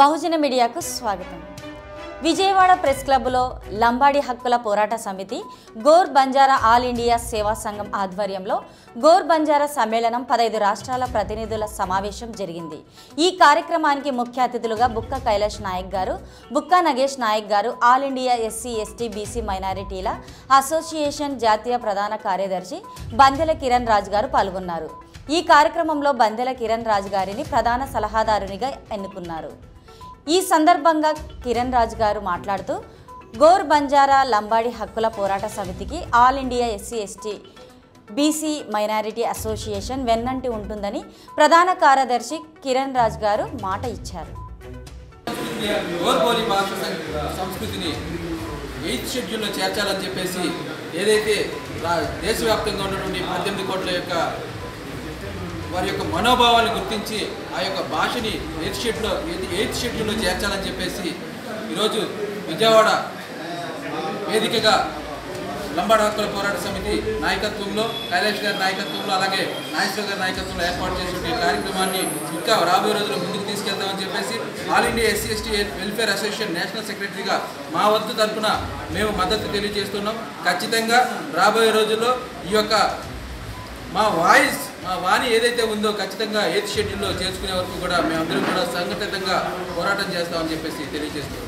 బహుజన మీడియాకు స్వాగతం. విజయవాడ ప్రెస్ క్లబ్లో లంబాడి హక్కుల పోరాట సమితి గోర్ బంజారా ఆల్ ఇండియా సేవా సంఘం ఆధ్వర్యంలో గోర్ బంజారా సమ్మేళనం పదైదు రాష్ట్రాల ప్రతినిధుల సమావేశం జరిగింది. ఈ కార్యక్రమానికి ముఖ్య అతిథులుగా బుక్క కైలాష్ నాయక్ గారు బుక్క నగేష్ నాయక్ గారు all India SC ST BC మైనారిటీల అసోసియేషన్ జాతీయ ప్రధాన కార్యదర్శి బందెల కిరణ్ రాజ్ గారు పాల్గొన్నారు. ఈ కార్యక్రమంలో బందెల కిరణ్ రాజ్ గారిని ప్రధాన సలహాదారునిగా ఎన్నుకున్నారు. ఈ సందర్భంగా కిరణ్ రాజ్ గారు మాట్లాడుతూ గోర్ బంజారా లంబాడి హక్కుల పోరాట సమితికి all India SC ST BC minority association వెన్నంటి ఉంటుందని ప్రధాన కార్యదర్శి కిరణ్ రాజ్ గారు మాట ఇచ్చారు. సంస్కృతిని ఎయిత్ షెడ్యూల్లో చేర్చాలని చెప్పేసి ఏదైతే దేశవ్యాప్తంగా ఉన్నటువంటి పద్దెనిమిది కోట్ల యొక్క వారి యొక్క మనోభావాలను గుర్తించి ఆ యొక్క భాషని ఎయిత్ షెడ్యూల్లో ఎయిత్ షెడ్యూల్లో చేర్చాలని చెప్పేసి ఈరోజు విజయవాడ వేదికగా లంబాడ హక్కుల పోరాట సమితి నాయకత్వంలో కైలాష్ గారి నాయకత్వంలో అలాగే నాగేశ్వర గారి నాయకత్వంలో ఏర్పాటు చేసిన కార్యక్రమాన్ని ఇంకా రాబోయే రోజుల్లో ముందుకు తీసుకెళ్తామని చెప్పేసి all India SC ST welfare association national సెక్రటరీగా మా వంతు తరఫున మేము మద్దతు తెలియజేస్తున్నాం. ఖచ్చితంగా రాబోయే రోజుల్లో ఈ యొక్క మా వాయిస్ వాణి ఏదైతే ఉందో ఖచ్చితంగా ఎయిత్ షెడ్యూల్లో చేర్చుకునే వరకు కూడా మేమందరం కూడా సంఘటితంగా పోరాటం చేస్తామని చెప్పేసి తెలియజేస్తున్నాం.